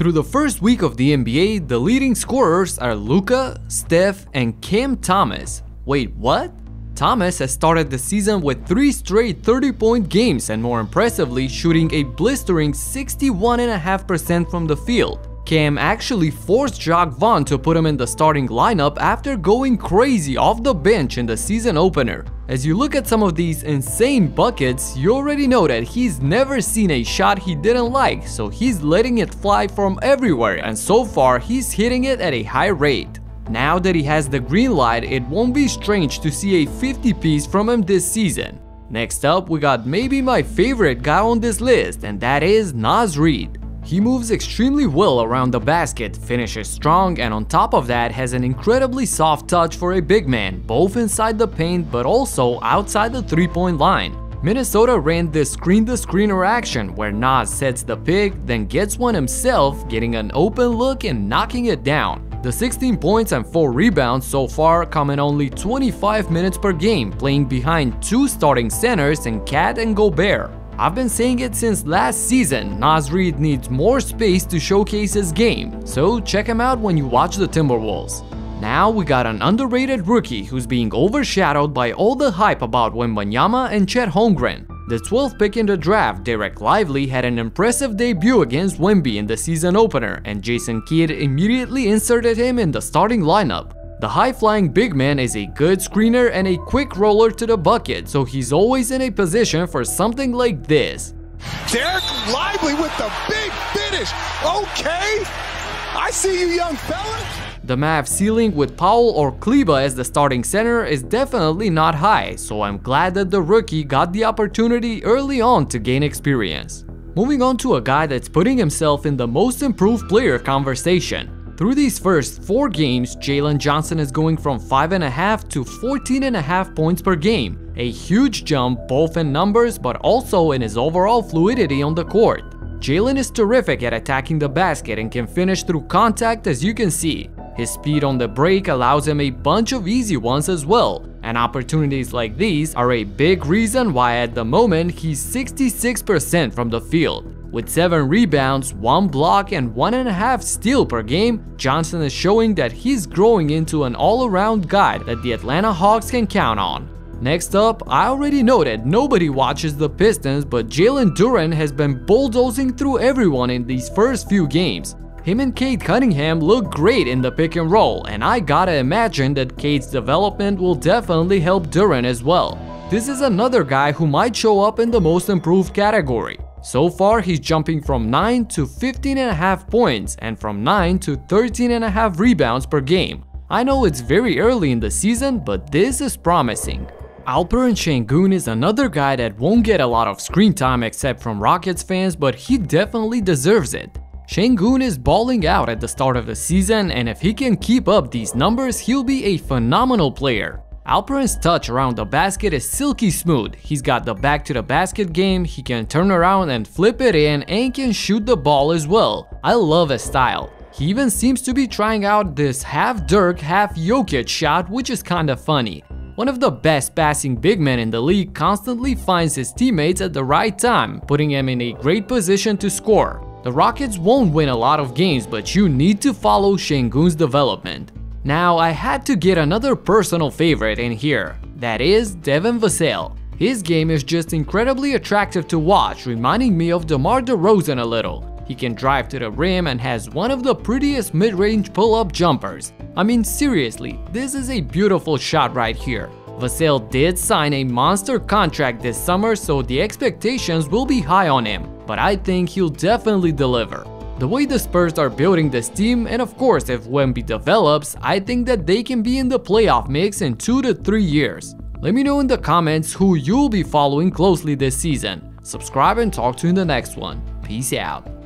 Through the first week of the NBA, the leading scorers are Luka, Steph, and Cam Thomas. Wait, what? Thomas has started the season with 3 straight 30-point games and more impressively shooting a blistering 61.5% from the field. Cam actually forced Jacque Vaughn to put him in the starting lineup after going crazy off the bench in the season opener. As you look at some of these insane buckets, you already know that he's never seen a shot he didn't like, so he's letting it fly from everywhere and so far he's hitting it at a high rate. Now that he has the green light, it won't be strange to see a 50 piece from him this season. Next up, we got maybe my favorite guy on this list and that is Naz Reid. He moves extremely well around the basket, finishes strong, and on top of that has an incredibly soft touch for a big man, both inside the paint but also outside the three-point line. Minnesota ran this screen-the-screener action where Naz sets the pick, then gets one himself, getting an open look and knocking it down. The 16 points and 4 rebounds so far come in only 25 minutes per game, playing behind two starting centers in KAT and Gobert. I've been saying it since last season, Naz Reid needs more space to showcase his game, so check him out when you watch the Timberwolves. Now we got an underrated rookie who's being overshadowed by all the hype about Wembanyama and Chet Holmgren. The 12th pick in the draft, Dereck Lively had an impressive debut against Wemby in the season opener and Jason Kidd immediately inserted him in the starting lineup. The high-flying big man is a good screener and a quick roller to the bucket, so he's always in a position for something like this. Dereck Lively with the big finish. Okay, I see you, young fella. The Mavs ceiling with Powell or Kleber as the starting center is definitely not high, so I'm glad that the rookie got the opportunity early on to gain experience. Moving on to a guy that's putting himself in the most improved player conversation. Through these first 4 games, Jalen Johnson is going from 5.5 to 14.5 points per game, a huge jump both in numbers but also in his overall fluidity on the court. Jalen is terrific at attacking the basket and can finish through contact as you can see. His speed on the break allows him a bunch of easy ones as well, and opportunities like these are a big reason why at the moment he's 66% from the field. With 7 rebounds, 1 block and 1.5 steal per game, Johnson is showing that he's growing into an all-around guy that the Atlanta Hawks can count on. Next up, I already know that nobody watches the Pistons, but Jalen Duren has been bulldozing through everyone in these first few games. Him and Cade Cunningham look great in the pick and roll, and I gotta imagine that Cade's development will definitely help Duren as well. This is another guy who might show up in the most improved category. So far, he's jumping from 9 to 15.5 points and from 9 to 13.5 rebounds per game. I know it's very early in the season, but this is promising. Alperen Sengun is another guy that won't get a lot of screen time except from Rockets fans, but he definitely deserves it. Sengun is balling out at the start of the season and if he can keep up these numbers, he'll be a phenomenal player. Alperen's touch around the basket is silky smooth. He's got the back to the basket game, he can turn around and flip it in and can shoot the ball as well. I love his style. He even seems to be trying out this half Dirk, half Jokic shot which is kinda funny. One of the best passing big men in the league constantly finds his teammates at the right time, putting him in a great position to score. The Rockets won't win a lot of games, but you need to follow Sengun's development. Now, I had to get another personal favorite in here, that is Devin Vassell. His game is just incredibly attractive to watch, reminding me of DeMar DeRozan a little. He can drive to the rim and has one of the prettiest mid-range pull-up jumpers. I mean seriously, this is a beautiful shot right here. Vassell did sign a monster contract this summer so the expectations will be high on him, but I think he'll definitely deliver. The way the Spurs are building this team, and of course if Wemby develops, I think that they can be in the playoff mix in 2 to 3 years. Let me know in the comments who you'll be following closely this season. Subscribe and talk to you in the next one. Peace out.